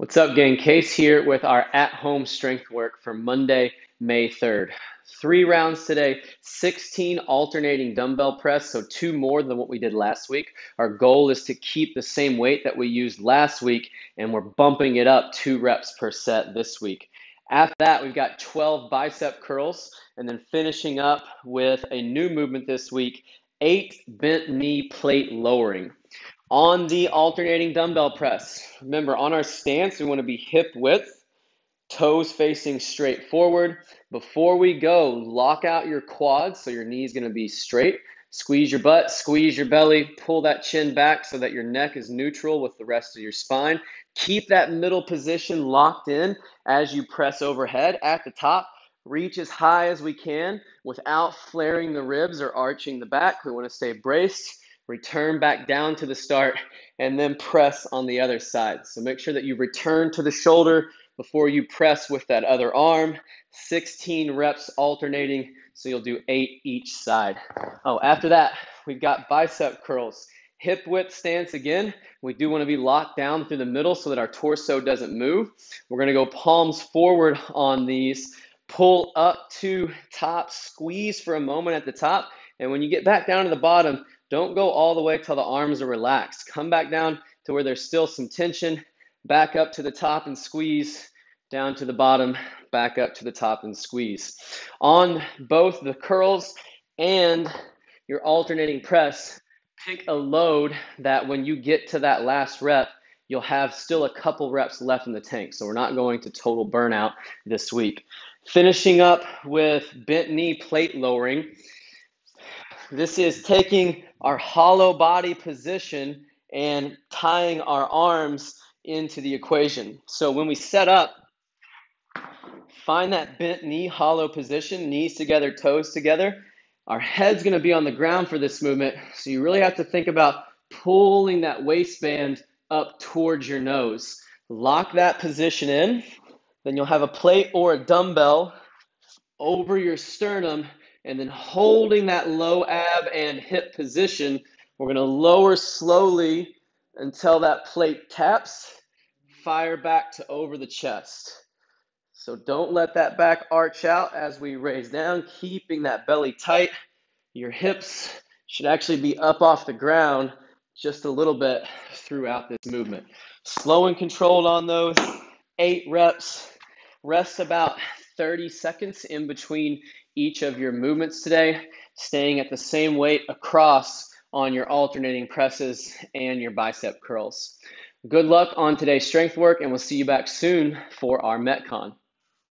What's up, gang? Case here with our at home strength work for Monday, May 3rd. Three rounds today, 16 alternating dumbbell press, so two more than what we did last week. Our goal is to keep the same weight that we used last week, and we're bumping it up two reps per set this week. After that, we've got 12 bicep curls, and then finishing up with a new movement this week eight bent knee plate lowering. On the alternating dumbbell press, remember on our stance, we want to be hip width, toes facing straight forward. Before we go, lock out your quads so your knee is going to be straight. Squeeze your butt, squeeze your belly, pull that chin back so that your neck is neutral with the rest of your spine. Keep that middle position locked in as you press overhead at the top. Reach as high as we can without flaring the ribs or arching the back. We want to stay braced return back down to the start, and then press on the other side. So make sure that you return to the shoulder before you press with that other arm. 16 reps alternating, so you'll do eight each side. Oh, after that, we've got bicep curls. Hip width stance again. We do want to be locked down through the middle so that our torso doesn't move. We're going to go palms forward on these. Pull up to top, squeeze for a moment at the top. And when you get back down to the bottom, don't go all the way till the arms are relaxed. Come back down to where there's still some tension. Back up to the top and squeeze. Down to the bottom, back up to the top and squeeze. On both the curls and your alternating press, pick a load that when you get to that last rep, you'll have still a couple reps left in the tank. So we're not going to total burnout this week. Finishing up with bent knee plate lowering. This is taking our hollow body position and tying our arms into the equation. So when we set up, find that bent knee, hollow position, knees together, toes together. Our head's going to be on the ground for this movement. So you really have to think about pulling that waistband up towards your nose. Lock that position in. Then you'll have a plate or a dumbbell over your sternum and then holding that low ab and hip position, we're going to lower slowly until that plate taps, fire back to over the chest. So don't let that back arch out as we raise down, keeping that belly tight. Your hips should actually be up off the ground just a little bit throughout this movement. Slow and controlled on those, eight reps. Rest about 30 seconds in between each of your movements today, staying at the same weight across on your alternating presses and your bicep curls. Good luck on today's strength work, and we'll see you back soon for our Metcon.